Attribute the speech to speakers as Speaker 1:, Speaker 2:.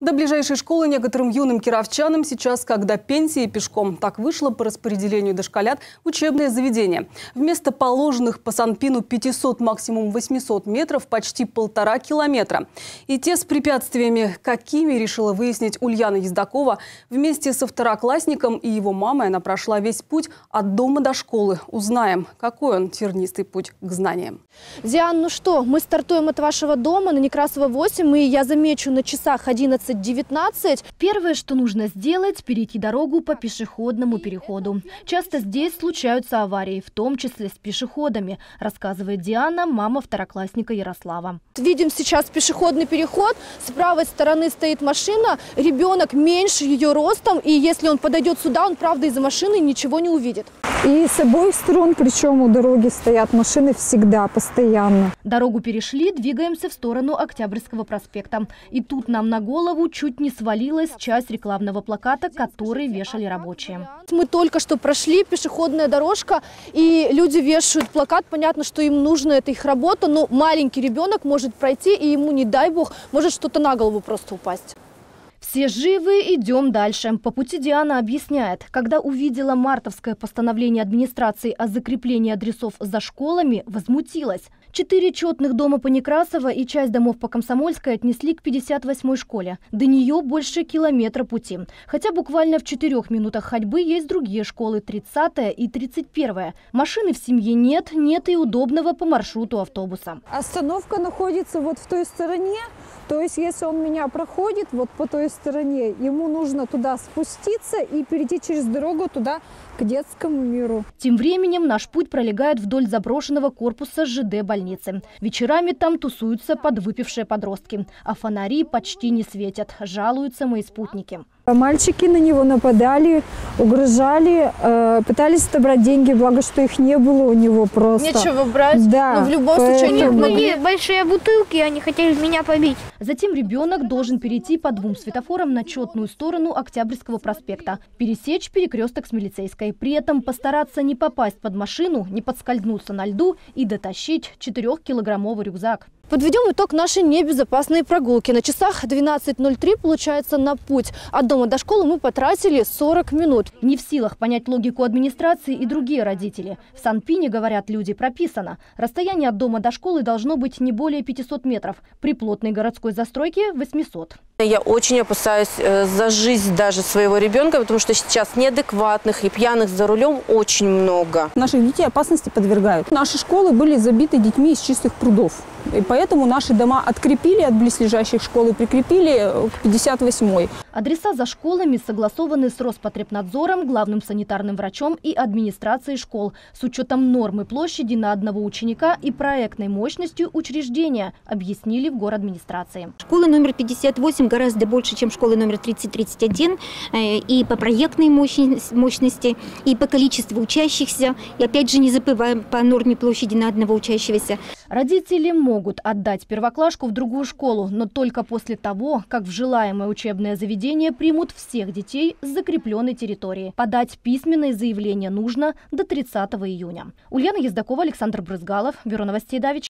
Speaker 1: До ближайшей школы некоторым юным кировчанам сейчас, когда пенсии пешком, так вышло по распределению дошколят учебное заведение. Вместо положенных по Санпину 500, максимум 800 метров, почти полтора километра. И те с препятствиями, какими решила выяснить Ульяна Ездакова. Вместе со второклассником и его мамой она прошла весь путь от дома до школы. Узнаем, какой он тернистый путь к знаниям.
Speaker 2: Диан, ну что, мы стартуем от вашего дома на Некрасова 8, и я замечу на часах 11 19.
Speaker 3: Первое, что нужно сделать – перейти дорогу по пешеходному переходу. Часто здесь случаются аварии, в том числе с пешеходами, рассказывает Диана, мама второклассника Ярослава.
Speaker 2: Видим сейчас пешеходный переход. С правой стороны стоит машина. Ребенок меньше ее ростом, и если он подойдет сюда, он, правда, из-за машины ничего не увидит.
Speaker 4: И с обоих сторон, причем у дороги стоят машины всегда, постоянно.
Speaker 3: Дорогу перешли, двигаемся в сторону Октябрьского проспекта. И тут нам на голову чуть не свалилась часть рекламного плаката, который вешали рабочие.
Speaker 2: Мы только что прошли пешеходная дорожка, и люди вешают плакат. Понятно, что им нужно, это их работа, но маленький ребенок может пройти, и ему, не дай бог, может что-то на голову просто упасть.
Speaker 3: Все живы, идем дальше. По пути Диана объясняет, когда увидела мартовское постановление администрации о закреплении адресов за школами, возмутилась. Четыре четных дома по Некрасово и часть домов по Комсомольской отнесли к 58-й школе. До нее больше километра пути. Хотя буквально в четырех минутах ходьбы есть другие школы 30-я и 31-я. Машины в семье нет, нет и удобного по маршруту автобуса.
Speaker 4: Остановка находится вот в той стороне. То есть, если он меня проходит вот по той стороне, ему нужно туда спуститься и перейти через дорогу туда, к детскому миру.
Speaker 3: Тем временем наш путь пролегает вдоль заброшенного корпуса ЖД больницы. Вечерами там тусуются подвыпившие подростки, а фонари почти не светят, жалуются мои спутники.
Speaker 4: Мальчики на него нападали, угрожали, э, пытались отобрать деньги, благо, что их не было у него просто.
Speaker 2: Нечего брать,
Speaker 4: да,
Speaker 2: но в любом случае они
Speaker 5: могли большие бутылки, они хотели меня побить.
Speaker 3: Затем ребенок должен перейти по двум светофорам на четную сторону Октябрьского проспекта, пересечь перекресток с милицейской, при этом постараться не попасть под машину, не подскользнуться на льду и дотащить четырехкилограммовый рюкзак.
Speaker 2: Подведем итог нашей небезопасной прогулки. На часах 12.03 получается на путь. От дома до школы мы потратили 40 минут.
Speaker 3: Не в силах понять логику администрации и другие родители. В Санпине, говорят люди, прописано. Расстояние от дома до школы должно быть не более 500 метров. При плотной городской застройке – 800.
Speaker 6: Я очень опасаюсь э, за жизнь даже своего ребенка, потому что сейчас неадекватных и пьяных за рулем очень много.
Speaker 7: Наших детей опасности подвергают. Наши школы были забиты детьми из чистых прудов. И поэтому наши дома открепили от близлежащих школ и прикрепили к 58-й.
Speaker 3: Адреса за школами согласованы с Роспотребнадзором, главным санитарным врачом и администрацией школ с учетом нормы площади на одного ученика и проектной мощностью учреждения, объяснили в город администрации.
Speaker 8: Школа номер 58 гораздо больше, чем школа номер 3031 э, и по проектной мощности, и по количеству учащихся. И опять же не забываем по норме площади на одного учащегося.
Speaker 3: Родители могут отдать первоклашку в другую школу, но только после того, как в желаемое учебное заведение примут всех детей с закрепленной территории. Подать письменное заявление нужно до 30 июня. Ульяна Ездакова, Александр Брызгалов, Бюро новостей Давич.